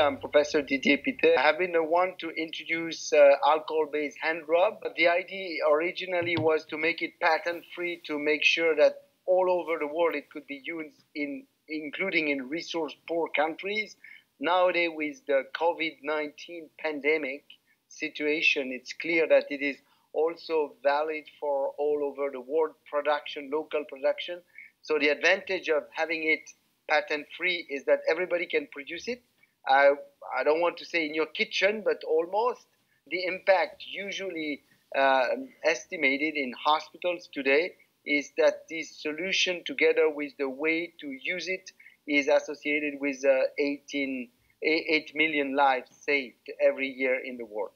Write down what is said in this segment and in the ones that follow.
I'm Professor Didier Pittet. I have been the one to introduce uh, alcohol-based hand rub. The idea originally was to make it patent-free to make sure that all over the world it could be used in including in resource-poor countries. Nowadays, with the COVID-19 pandemic situation, it's clear that it is also valid for all over the world production, local production. So the advantage of having it patent free is that everybody can produce it. I, I don't want to say in your kitchen, but almost. The impact usually uh, estimated in hospitals today is that this solution, together with the way to use it, is associated with uh, 18, 8 million lives saved every year in the world.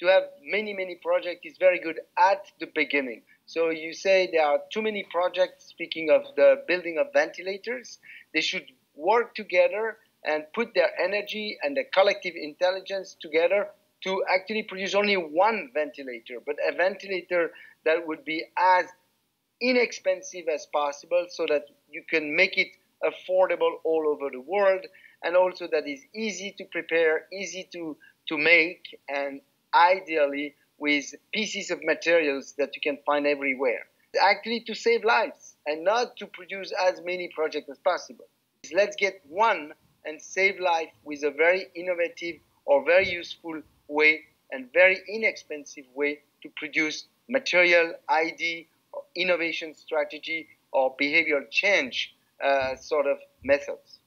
To have many, many projects is very good at the beginning. So you say there are too many projects, speaking of the building of ventilators, they should work together and put their energy and their collective intelligence together to actually produce only one ventilator, but a ventilator that would be as inexpensive as possible so that you can make it affordable all over the world and also that is easy to prepare, easy to, to make, and ideally with pieces of materials that you can find everywhere. Actually, to save lives and not to produce as many projects as possible. Let's get one and save life with a very innovative or very useful way and very inexpensive way to produce material ID innovation strategy or behavioral change uh, sort of methods.